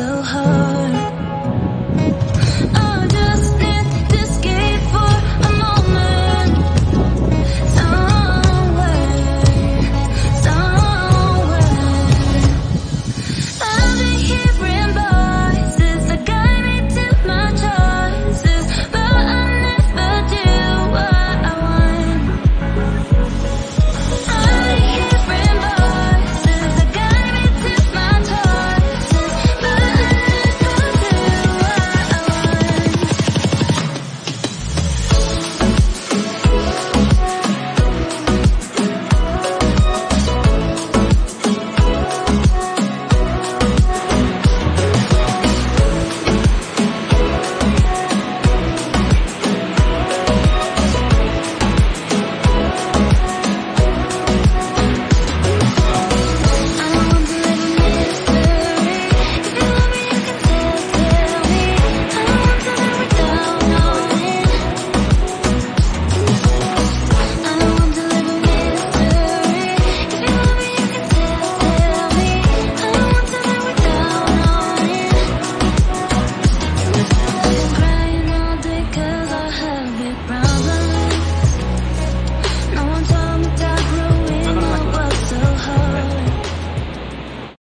so hard.